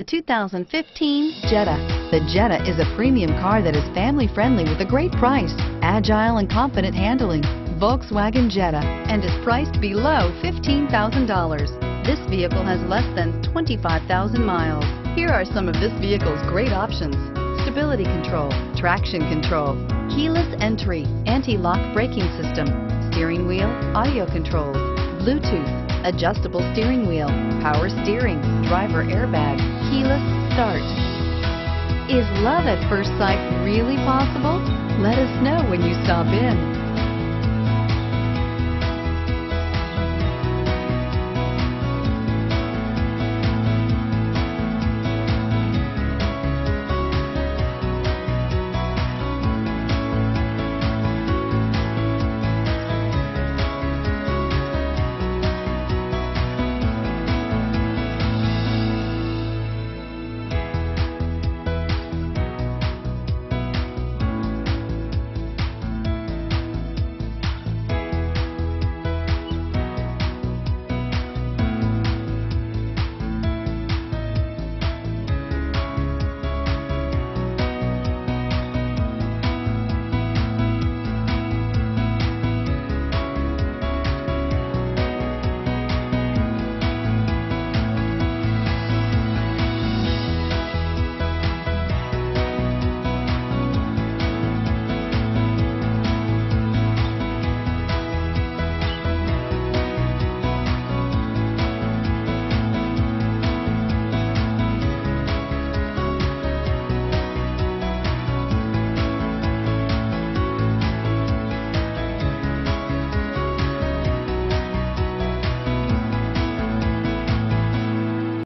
The 2015 Jetta. The Jetta is a premium car that is family friendly with a great price, agile and confident handling. Volkswagen Jetta and is priced below $15,000. This vehicle has less than 25,000 miles. Here are some of this vehicle's great options. Stability control, traction control, keyless entry, anti-lock braking system, steering wheel, audio controls, Bluetooth, adjustable steering wheel, power steering, driver airbag, keyless start. Is love at first sight really possible? Let us know when you stop in.